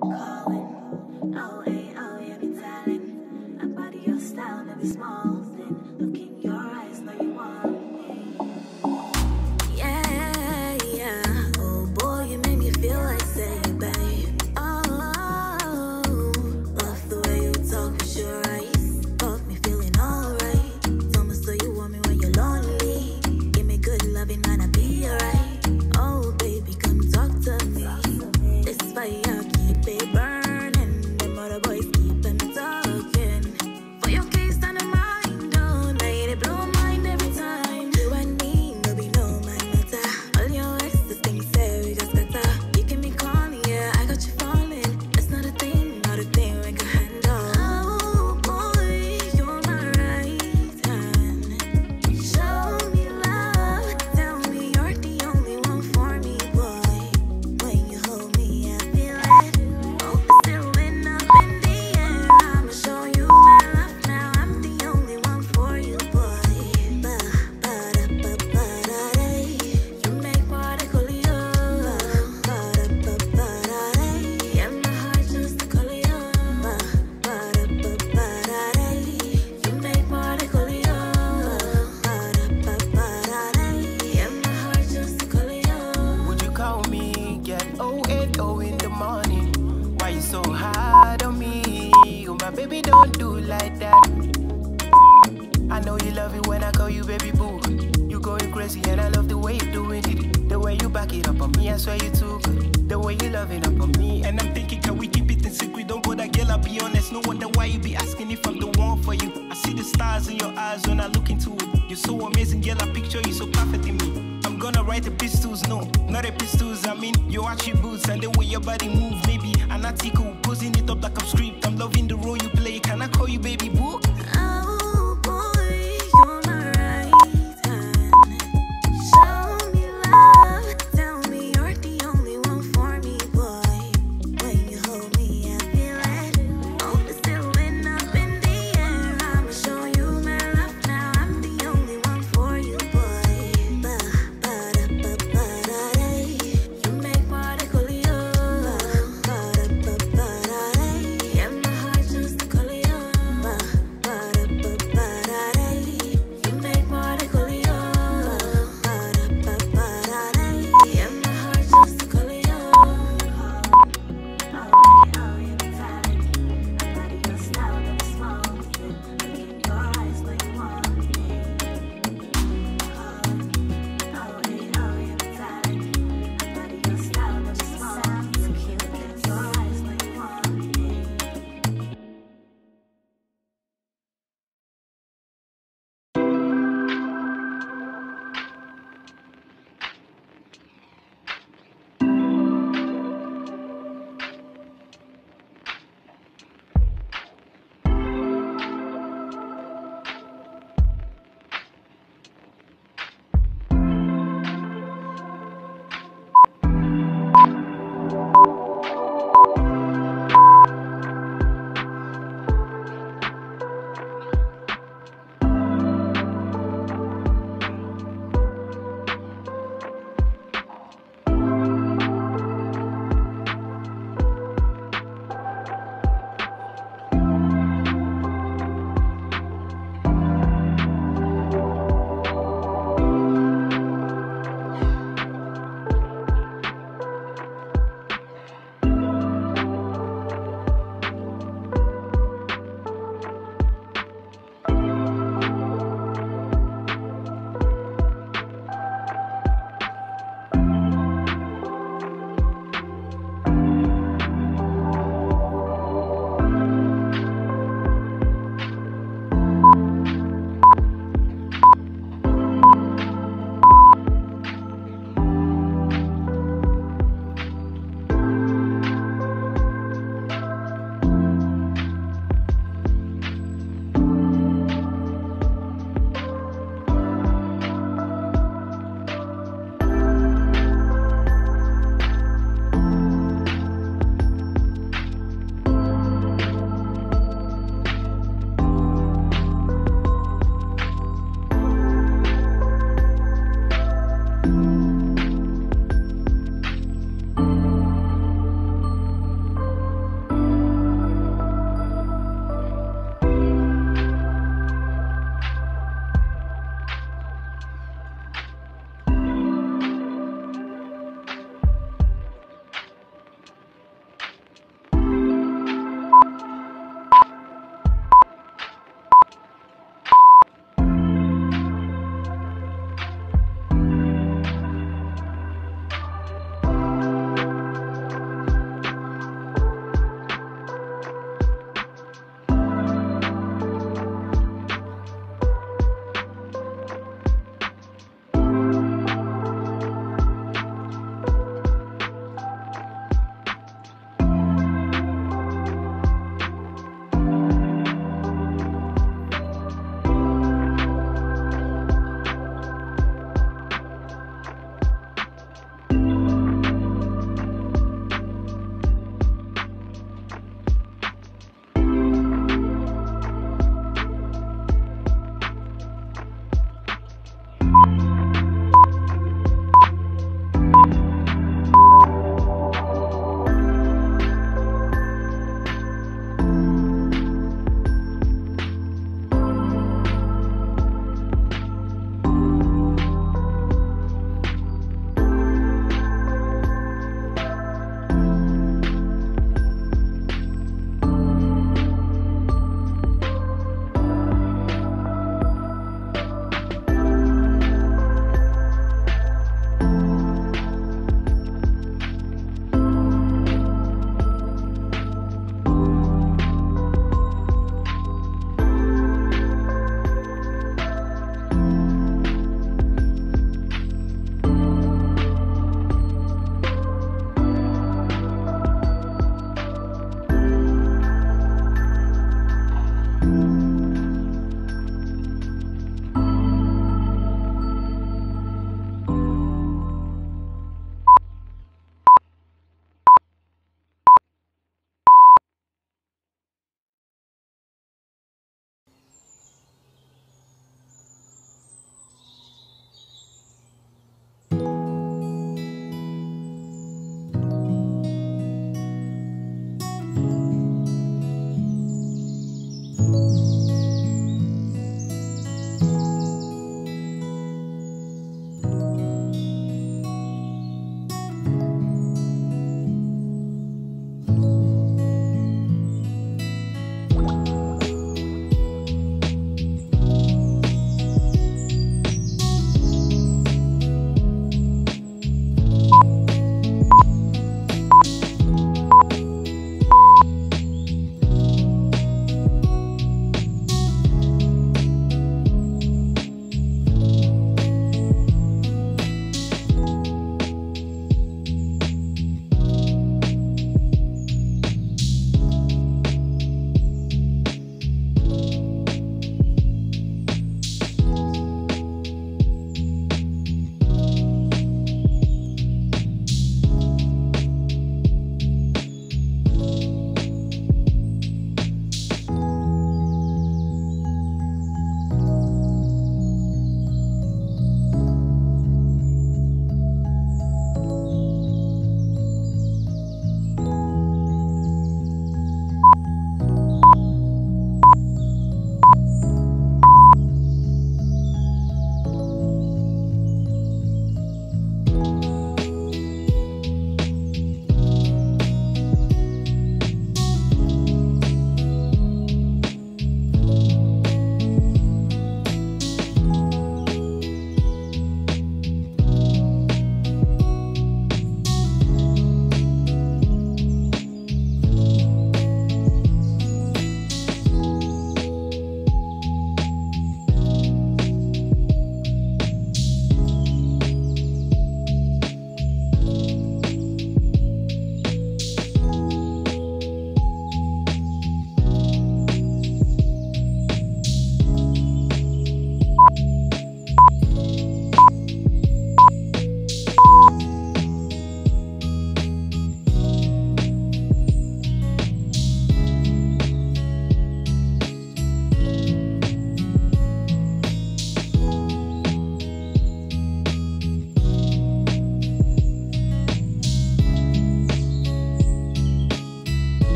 Calling, away, away, be telling. body your style, never small. I'm loving the role you play. Can I call you baby boo?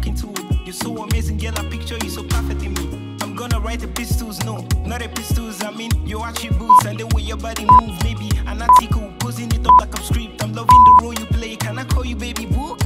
look into it. You're so amazing, girl. I picture you so perfect in me. I'm gonna write the pistols, no, not the pistols. I mean your attributes and the way your body moves. Maybe an article, posing it up like I'm script. I'm loving the role you play. Can I call you baby boo?